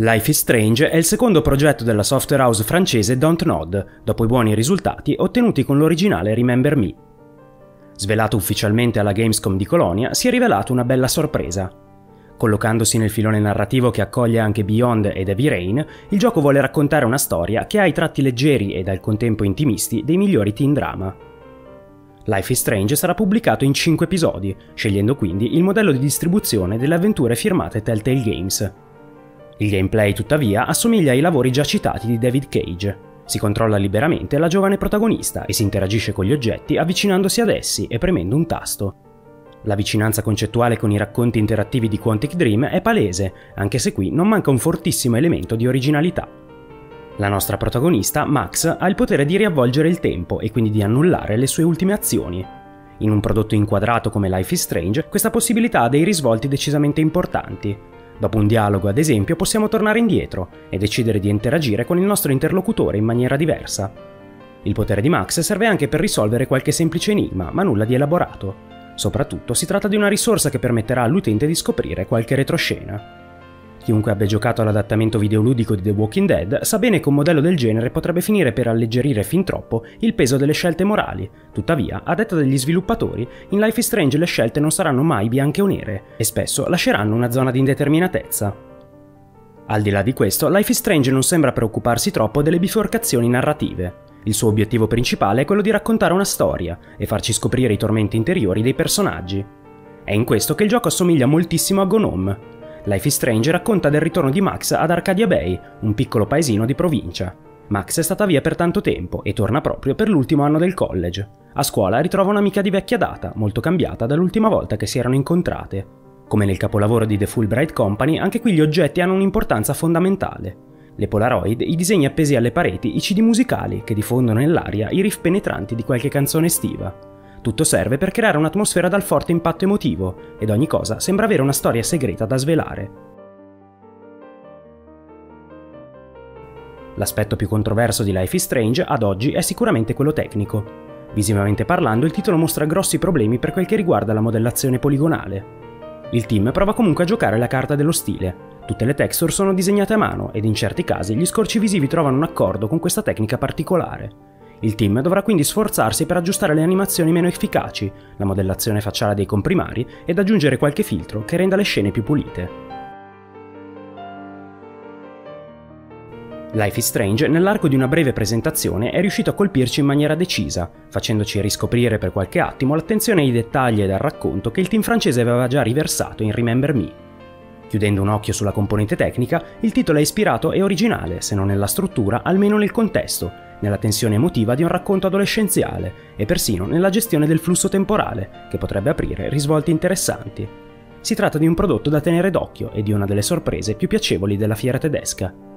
Life is Strange è il secondo progetto della software house francese Dontnod, dopo i buoni risultati ottenuti con l'originale Remember Me. Svelato ufficialmente alla Gamescom di Colonia, si è rivelato una bella sorpresa. Collocandosi nel filone narrativo che accoglie anche Beyond ed Heavy Rain, il gioco vuole raccontare una storia che ha i tratti leggeri ed al contempo intimisti dei migliori teen drama. Life is Strange sarà pubblicato in 5 episodi, scegliendo quindi il modello di distribuzione delle avventure firmate Telltale Games. Il gameplay, tuttavia, assomiglia ai lavori già citati di David Cage. Si controlla liberamente la giovane protagonista e si interagisce con gli oggetti avvicinandosi ad essi e premendo un tasto. La vicinanza concettuale con i racconti interattivi di Quantic Dream è palese, anche se qui non manca un fortissimo elemento di originalità. La nostra protagonista, Max, ha il potere di riavvolgere il tempo e quindi di annullare le sue ultime azioni. In un prodotto inquadrato come Life is Strange, questa possibilità ha dei risvolti decisamente importanti, Dopo un dialogo, ad esempio, possiamo tornare indietro e decidere di interagire con il nostro interlocutore in maniera diversa. Il potere di Max serve anche per risolvere qualche semplice enigma, ma nulla di elaborato. Soprattutto si tratta di una risorsa che permetterà all'utente di scoprire qualche retroscena. Chiunque abbia giocato all'adattamento videoludico di The Walking Dead sa bene che un modello del genere potrebbe finire per alleggerire fin troppo il peso delle scelte morali. Tuttavia, a detta degli sviluppatori, in Life is Strange le scelte non saranno mai bianche o nere e spesso lasceranno una zona di indeterminatezza. Al di là di questo, Life is Strange non sembra preoccuparsi troppo delle biforcazioni narrative. Il suo obiettivo principale è quello di raccontare una storia e farci scoprire i tormenti interiori dei personaggi. È in questo che il gioco assomiglia moltissimo a Gnome, Life is Strange racconta del ritorno di Max ad Arcadia Bay, un piccolo paesino di provincia. Max è stata via per tanto tempo e torna proprio per l'ultimo anno del college. A scuola ritrova un'amica di vecchia data, molto cambiata dall'ultima volta che si erano incontrate. Come nel capolavoro di The Fulbright Company, anche qui gli oggetti hanno un'importanza fondamentale. Le Polaroid, i disegni appesi alle pareti, i cd musicali che diffondono nell'aria i riff penetranti di qualche canzone estiva. Tutto serve per creare un'atmosfera dal forte impatto emotivo, ed ogni cosa sembra avere una storia segreta da svelare. L'aspetto più controverso di Life is Strange ad oggi è sicuramente quello tecnico. Visivamente parlando, il titolo mostra grossi problemi per quel che riguarda la modellazione poligonale. Il team prova comunque a giocare la carta dello stile. Tutte le texture sono disegnate a mano ed in certi casi gli scorci visivi trovano un accordo con questa tecnica particolare. Il team dovrà quindi sforzarsi per aggiustare le animazioni meno efficaci, la modellazione facciale dei comprimari ed aggiungere qualche filtro che renda le scene più pulite. Life is Strange, nell'arco di una breve presentazione, è riuscito a colpirci in maniera decisa, facendoci riscoprire per qualche attimo l'attenzione ai dettagli e al racconto che il team francese aveva già riversato in Remember Me. Chiudendo un occhio sulla componente tecnica, il titolo è ispirato e originale, se non nella struttura, almeno nel contesto, nella tensione emotiva di un racconto adolescenziale e persino nella gestione del flusso temporale, che potrebbe aprire risvolti interessanti. Si tratta di un prodotto da tenere d'occhio e di una delle sorprese più piacevoli della fiera tedesca.